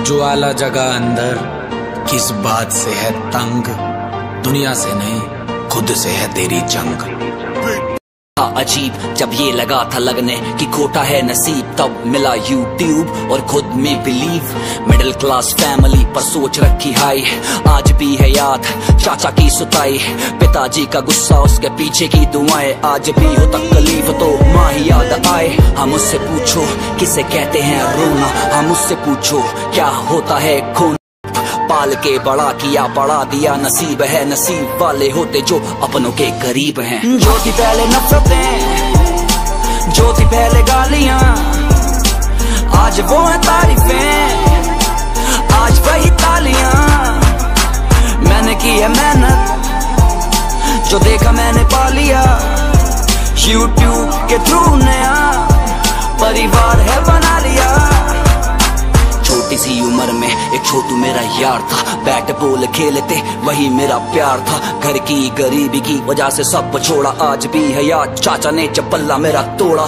जो आला जगह अंदर। किस बात से है तंग? दुनिया से नहीं, खुद से है तेरी जंग। अजीब। जब ये लगा था लगने कि खोटा है नसीब, तब मिला यूट्यूब और खुद में बिलीव। मिडिल क्लास फैमिली पर सोच रखी हाई आज भी है याद चाचा की सुताई। पिताजी का गुस्सा उसके पीछे की दुआएँ। आज भी हो तकलीफ़ तो माँ ही याद आए। हम उससे पूछो, किसे कहते हैं रोना? हम उससे पूछो, क्या होता है खून? पाल के बड़ा किया, बड़ा दिया नसीब है, नसीब वाले होते जो अपनों के करीब हैं। जो थी पहले नफरतें, जो थी पहले गालियाँ, आज वो है तारीफें, आज वही तालियाँ। मैंने की है मेहनत, जो देखा मैंने पा लिया। यूट्यूब के थ्रू नया परिवार है बना लिया छोटी सी उम्र में एक छोटू मेरा यार था। बैट बॉल खेलते, वही मेरा प्यार था। घर की गरीबी की वजह से सब छोड़ा, आज भी है यार। चाचा ने चपल्ला मेरा तोड़ा।